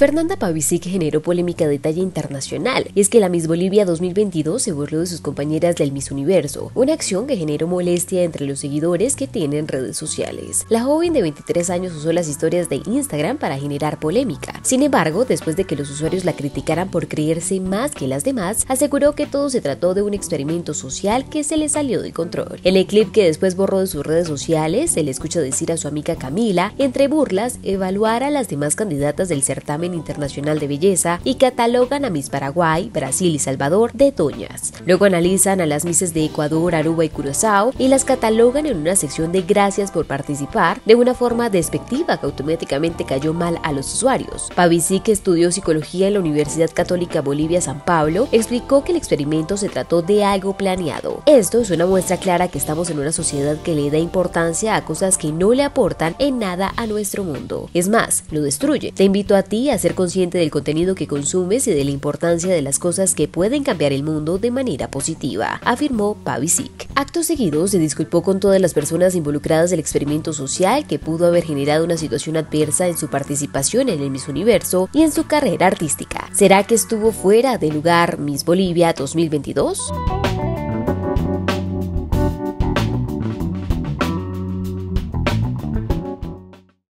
Fernanda Pavicic generó polémica de talla internacional. Es que la Miss Bolivia 2022 se burló de sus compañeras del Miss Universo, una acción que generó molestia entre los seguidores que tienen redes sociales. La joven de 23 años usó las historias de Instagram para generar polémica. Sin embargo, después de que los usuarios la criticaran por creerse más que las demás, aseguró que todo se trató de un experimento social que se le salió de control. En el clip que después borró de sus redes sociales, se le escucha decir a su amiga Camila, entre burlas, evaluar a las demás candidatas del certamen Internacional de Belleza y catalogan a Miss Paraguay, Brasil y Salvador de doñas. Luego analizan a las Misses de Ecuador, Aruba y Curazao y las catalogan en una sección de gracias por participar de una forma despectiva que automáticamente cayó mal a los usuarios. Pavicic, que estudió psicología en la Universidad Católica Bolivia San Pablo, explicó que el experimento se trató de algo planeado. Esto es una muestra clara que estamos en una sociedad que le da importancia a cosas que no le aportan en nada a nuestro mundo. Es más, lo destruye. Te invito a ti a ser consciente del contenido que consumes y de la importancia de las cosas que pueden cambiar el mundo de manera positiva, afirmó Pavicic. Acto seguido se disculpó con todas las personas involucradas del experimento social que pudo haber generado una situación adversa en su participación en el Miss Universo y en su carrera artística. ¿Será que estuvo fuera del lugar Miss Bolivia 2022?